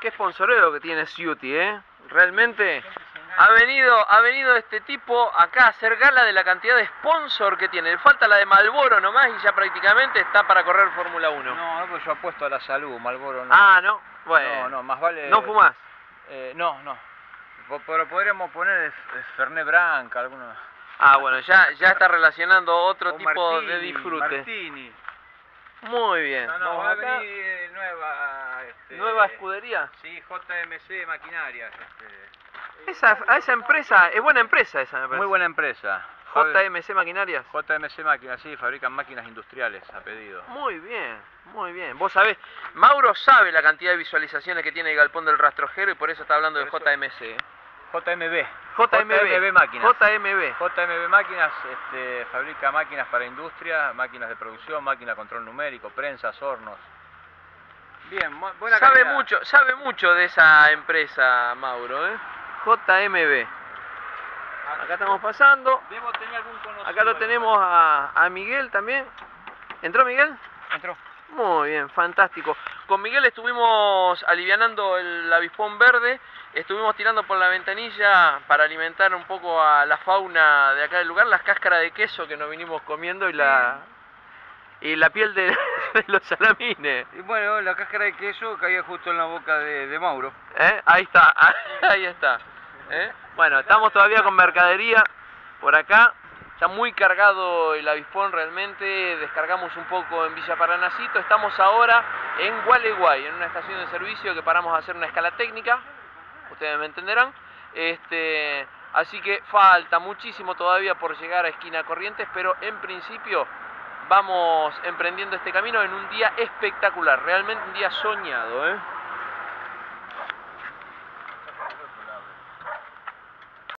qué sponsoreo que tiene Ciuti, ¿eh? Realmente ha venido, ha venido este tipo acá a hacer gala de la cantidad de sponsor que tiene. Le falta la de Malboro nomás y ya prácticamente está para correr Fórmula 1. No, no, pues yo apuesto a la salud, Malboro no. Ah, no, bueno. No, no, más vale... ¿No fumás? Eh, no, no. Pero podríamos poner Fernet Branca, alguno. Ah, bueno, ya, ya está relacionando otro O tipo de disfrute. Martini. Muy bien. No, no, va a venir nueva... Nueva escudería. Sí, JMC Maquinarias. este. Esa, a esa empresa, es buena empresa esa, me parece. Muy buena empresa. JMC Maquinarias. JMC Máquinas, sí, fabrican máquinas industriales a pedido. Muy bien, muy bien. Vos sabés, Mauro sabe la cantidad de visualizaciones que tiene el galpón del rastrojero y por eso está hablando de Por JMC. ¿eh? JMB. JMB. Máquinas. JMB. JMB Máquinas este, fabrica máquinas para industria, máquinas de producción, máquina de control numérico, prensas, hornos. Bien, buena Sabe calidad. mucho, sabe mucho de esa empresa, Mauro, ¿eh? JMB. Acá estamos pasando. Debo tener algún conocido. Acá lo tenemos a, a Miguel también. ¿Entró Miguel? Entró. Muy bien, fantástico. Con Miguel estuvimos alivianando el avispón verde, estuvimos tirando por la ventanilla para alimentar un poco a la fauna de acá del lugar, las cáscaras de queso que nos vinimos comiendo y la y la piel de, de los salamines. Y bueno, la cáscara de queso caía justo en la boca de, de Mauro. ¿Eh? Ahí está, ahí está. ¿Eh? Bueno, estamos todavía con mercadería por acá. Está muy cargado el avispón realmente. Descargamos un poco en Villa Paranacito. Estamos ahora en Gualeguay, en una estación de servicio que paramos a hacer una escala técnica. Ustedes me entenderán. Este, así que falta muchísimo todavía por llegar a Esquina Corrientes, pero en principio vamos emprendiendo este camino en un día espectacular, realmente un día soñado. ¿eh?